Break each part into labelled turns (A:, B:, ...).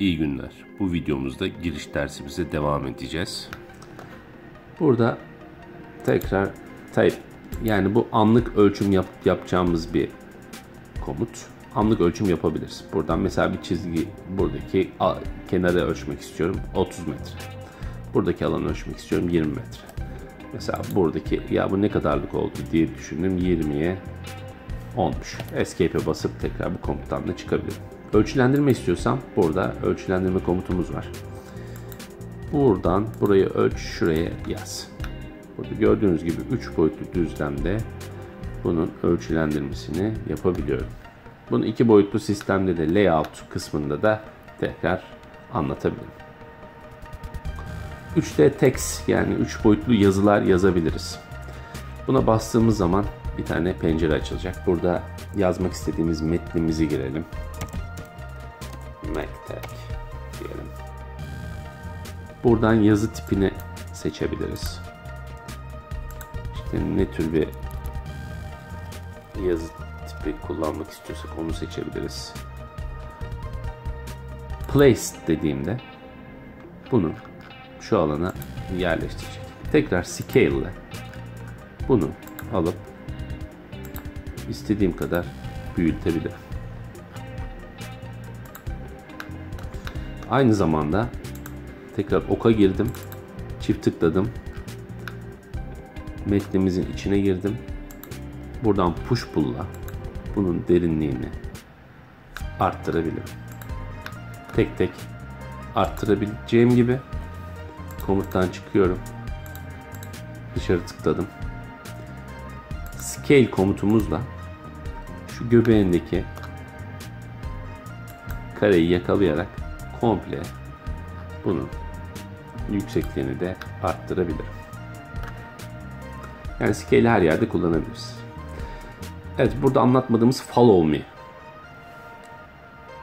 A: İyi günler. Bu videomuzda giriş dersimize devam edeceğiz. Burada tekrar type yani bu anlık ölçüm yap, yapacağımız bir komut. Anlık ölçüm yapabiliriz. Buradan mesela bir çizgi buradaki kenarı ölçmek istiyorum 30 metre. Buradaki alanı ölçmek istiyorum 20 metre. Mesela buradaki ya bu ne kadarlık oldu diye düşündüm 20'ye olmuş. Escape'e basıp tekrar bu komuttan da çıkabilirim. Ölçülendirme istiyorsam burada ölçülendirme komutumuz var. Buradan burayı ölç şuraya yaz. Burada gördüğünüz gibi 3 boyutlu düzlemde bunun ölçülendirmesini yapabiliyorum. Bunu iki boyutlu sistemde de layout kısmında da tekrar anlatabilirim. 3D text yani 3 boyutlu yazılar yazabiliriz. Buna bastığımız zaman bir tane pencere açılacak. Burada yazmak istediğimiz metnimizi girelim. MacTech diyelim. Buradan yazı tipini seçebiliriz. İşte ne tür bir yazı tipi kullanmak istiyorsak onu seçebiliriz. Place dediğimde bunu şu alana yerleştirecek. Tekrar scale ile bunu alıp istediğim kadar büyütebilirim. Aynı zamanda tekrar oka girdim. Çift tıkladım. Metnimizin içine girdim. Buradan push pull'la bunun derinliğini arttırabilirim. Tek tek arttırabileceğim gibi komuttan çıkıyorum. Dışarı tıkladım. Scale komutumuzla şu göbeğindeki kareyi yakalayarak komple bunun yüksekliğini de arttırabilirim. Yani scale'i her yerde kullanabiliriz. Evet burada anlatmadığımız follow me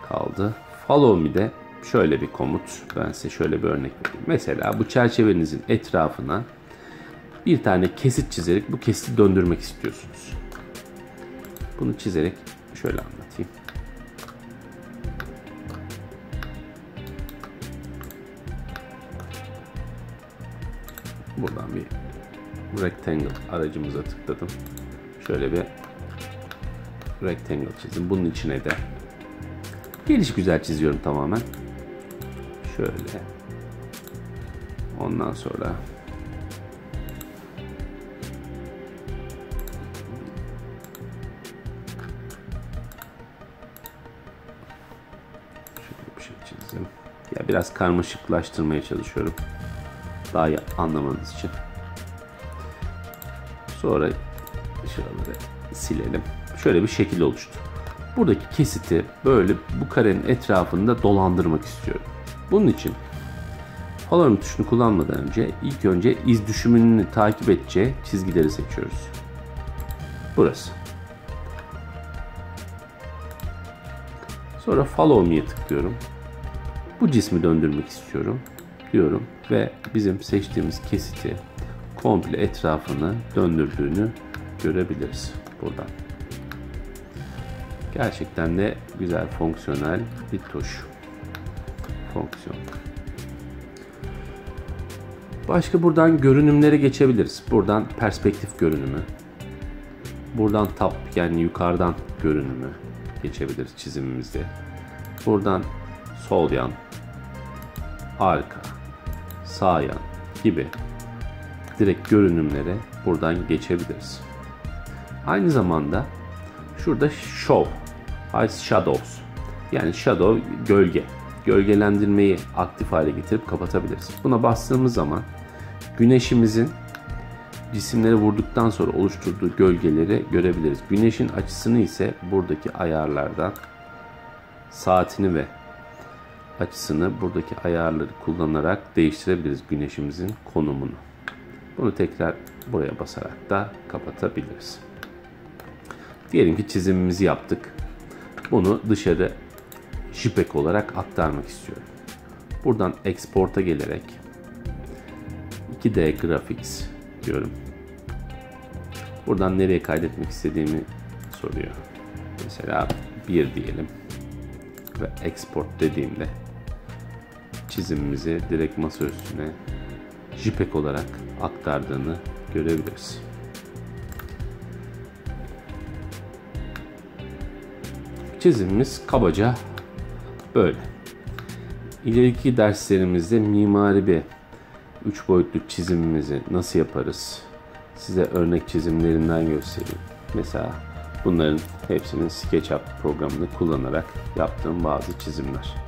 A: kaldı. Follow me de şöyle bir komut. Ben size şöyle bir örnek vereyim. Mesela bu çerçevenizin etrafına bir tane kesit çizerek bu kesiti döndürmek istiyorsunuz. Bunu çizerek şöyle anlatayım. Buradan bir rectangle aracımıza tıkladım. Şöyle bir rectangle çizdim. Bunun içine de geliş güzel çiziyorum tamamen. Şöyle. Ondan sonra şöyle bir şey çizdim. Ya biraz karmaşıklaştırmaya çalışıyorum. Daha iyi anlamanız için. Sonra şuraları silelim. Şöyle bir şekil oluştu. Buradaki kesiti böyle bu karenin etrafında dolandırmak istiyorum. Bunun için Follow tuşunu kullanmadan önce ilk önce iz düşümünü takip edeceği çizgileri seçiyoruz. Burası. Sonra Follow Me'ye tıklıyorum. Bu cismi döndürmek istiyorum diyorum ve bizim seçtiğimiz kesiti komple etrafını döndürdüğünü görebiliriz buradan. Gerçekten de güzel fonksiyonel bir tuş. Fonksiyon. Başka buradan görünümlere geçebiliriz. Buradan perspektif görünümü. Buradan top yani yukarıdan görünümü geçebiliriz çizimimizde. Buradan sol yan, arka, sağ yan gibi direkt görünümlere buradan geçebiliriz. Aynı zamanda şurada show, hide shadows yani shadow gölge. Gölgelendirmeyi aktif hale getirip kapatabiliriz. Buna bastığımız zaman güneşimizin cisimlere vurduktan sonra oluşturduğu gölgeleri görebiliriz. Güneşin açısını ise buradaki ayarlardan saatini ve açısını buradaki ayarları kullanarak değiştirebiliriz güneşimizin konumunu. Bunu tekrar buraya basarak da kapatabiliriz. Diyelim ki çizimimizi yaptık. Bunu dışarı JPEG olarak aktarmak istiyorum. Buradan export'a gelerek 2D Graphics diyorum. Buradan nereye kaydetmek istediğimi soruyor. Mesela 1 diyelim ve export dediğimde çizimimizi direkt masa üstüne JPEG olarak aktardığını görebiliriz. Çizimimiz kabaca böyle. İleriki derslerimizde mimari bir 3 boyutlu çizimimizi nasıl yaparız? Size örnek çizimlerinden göstereyim. Mesela bunların hepsinin SketchUp programını kullanarak yaptığım bazı çizimler.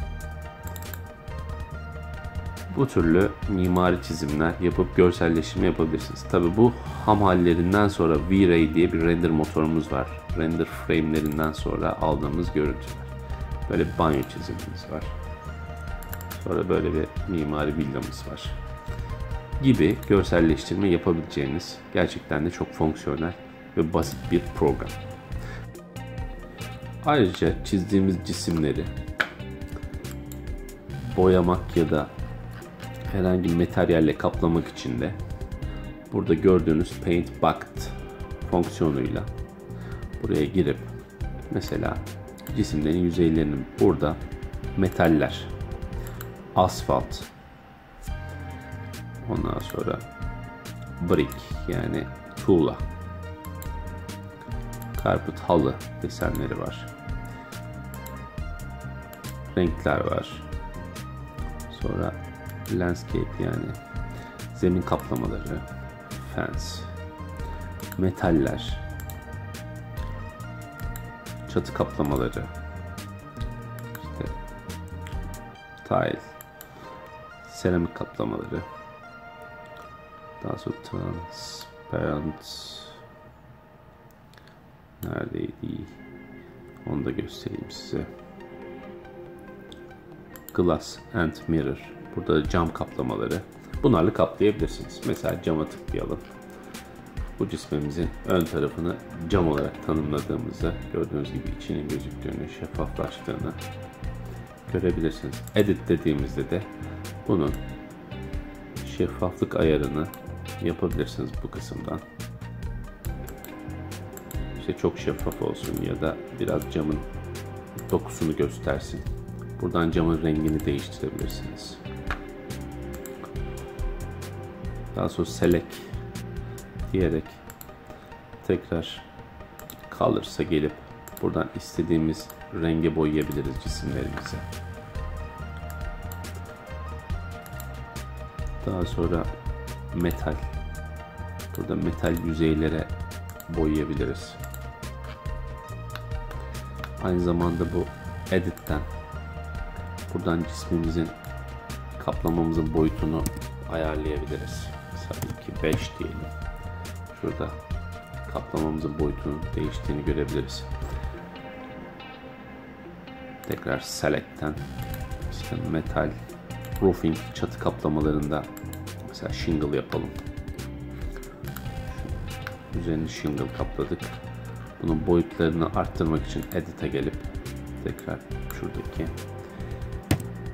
A: Bu türlü mimari çizimler yapıp görselleştirme yapabilirsiniz. Tabi bu ham hallerinden sonra V-Ray diye bir render motorumuz var. Render frame'lerinden sonra aldığımız görüntüler. Böyle bir banyo çizimimiz var. Sonra böyle bir mimari villamız var. Gibi görselleştirme yapabileceğiniz gerçekten de çok fonksiyonel ve basit bir program. Ayrıca çizdiğimiz cisimleri boyamak ya da herhangi materyalle kaplamak için de burada gördüğünüz Paint Bucket fonksiyonuyla buraya girip mesela cisimlerin yüzeylerinin burada metaller, asfalt, ondan sonra brick yani tuğla, carpet halı desenleri var. Renkler var. Sonra landscape yani zemin kaplamaları, fence, metaller, çatı kaplamaları, işte tile, seramik kaplamaları, daha sonra transparent neredeydi? Onu da göstereyim size. Glass and mirror. Burada cam kaplamaları. Bunlarla kaplayabilirsiniz. Mesela cama tıklayalım. Bu cismimizin ön tarafını cam olarak tanımladığımızda gördüğünüz gibi içinin gözüktüğünü, şeffaflaştığını görebilirsiniz. Edit dediğimizde de bunun şeffaflık ayarını yapabilirsiniz bu kısımdan. İşte çok şeffaf olsun ya da biraz camın dokusunu göstersin. Buradan camın rengini değiştirebilirsiniz. Daha sonra select diyerek tekrar kalırsa gelip buradan istediğimiz renge boyayabiliriz cisimlerimizi. Daha sonra metal. Burada metal yüzeylere boyayabiliriz. Aynı zamanda bu edit'ten buradan cismimizin kaplamamızın boyutunu ayarlayabiliriz. Mesela 2 5 diyelim. Şurada kaplamamızın boyutunun değiştiğini görebiliriz. Tekrar select'ten işte metal roofing çatı kaplamalarında mesela shingle yapalım. Üzerini shingle kapladık. Bunun boyutlarını arttırmak için edit'e gelip tekrar şuradaki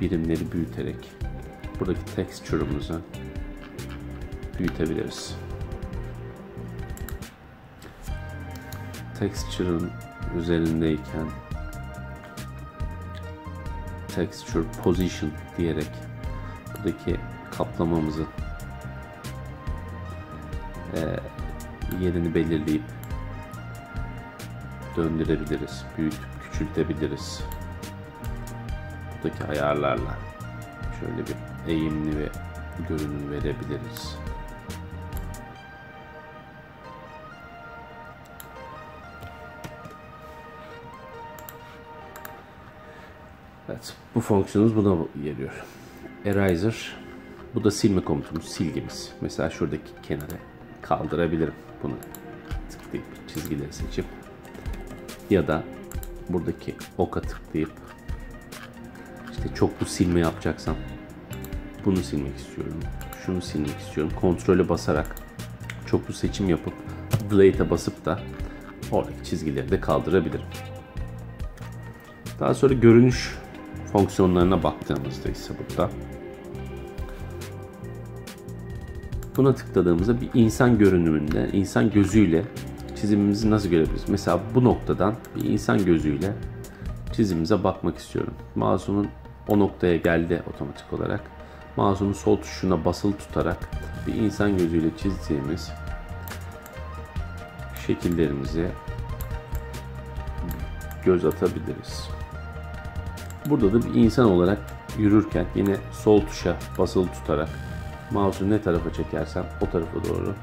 A: birimleri büyüterek buradaki texture'ımızı büyütebiliriz. Texture'ın üzerindeyken texture position diyerek buradaki kaplamamızı e, yerini belirleyip döndürebiliriz, büyütüp küçültebiliriz. Buradaki ayarlarla şöyle bir eğimli ve görünüm verebiliriz. Evet, bu fonksiyonumuz buna geliyor. Eraser, bu da silme komutumuz, silgimiz. Mesela şuradaki kenara kaldırabilirim bunu tıklayıp çizgileri seçip ya da buradaki oka tıklayıp işte çoklu silme yapacaksam bunu silmek istiyorum. Şunu silmek istiyorum. Kontrolü basarak çoklu seçim yapıp delete'e basıp da oradaki çizgileri de kaldırabilirim. Daha sonra görünüş fonksiyonlarına baktığımızda ise burada buna tıkladığımızda bir insan görünümünde, insan gözüyle çizimimizi nasıl görebiliriz? Mesela bu noktadan bir insan gözüyle çizimimize bakmak istiyorum. Mouse'umun o noktaya geldi otomatik olarak. Mouse'un sol tuşuna basılı tutarak bir insan gözüyle çizdiğimiz şekillerimizi göz atabiliriz. Burada da bir insan olarak yürürken yine sol tuşa basılı tutarak mouse'u ne tarafa çekersem o tarafa doğru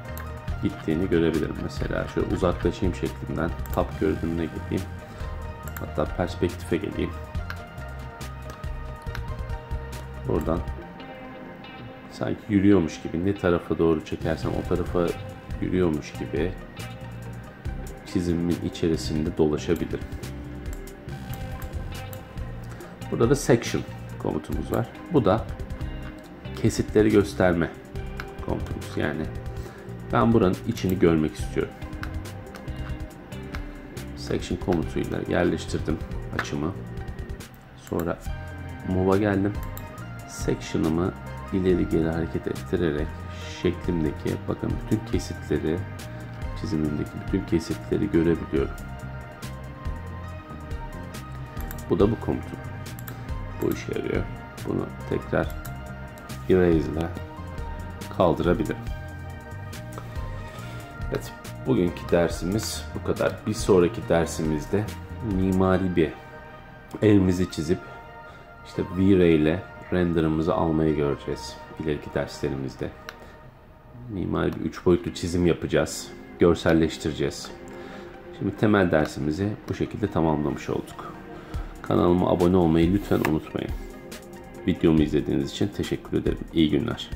A: gittiğini görebilirim. Mesela şöyle uzaklaşayım şeklinden tap gördüğümüne gideyim. Hatta perspektife geleyim. Buradan sanki yürüyormuş gibi ne tarafa doğru çekersem o tarafa yürüyormuş gibi çizimin içerisinde dolaşabilirim. Burada da section komutumuz var. Bu da kesitleri gösterme komutumuz. Yani ben buranın içini görmek istiyorum. Section komutuyla yerleştirdim açımı. Sonra move'a geldim. Section'ımı ileri geri hareket ettirerek şeklimdeki bakın bütün kesitleri çizimimdeki bütün kesitleri görebiliyorum. Bu da bu komutum. Bu işe yarıyor. Bunu tekrar erase ile kaldırabilirim. Evet, bugünkü dersimiz bu kadar. Bir sonraki dersimizde mimari bir elimizi çizip işte V-Ray ile renderımızı almayı göreceğiz ileriki derslerimizde. Mimari bir üç boyutlu çizim yapacağız. Görselleştireceğiz. Şimdi temel dersimizi bu şekilde tamamlamış olduk. Kanalıma abone olmayı lütfen unutmayın. Videomu izlediğiniz için teşekkür ederim. İyi günler.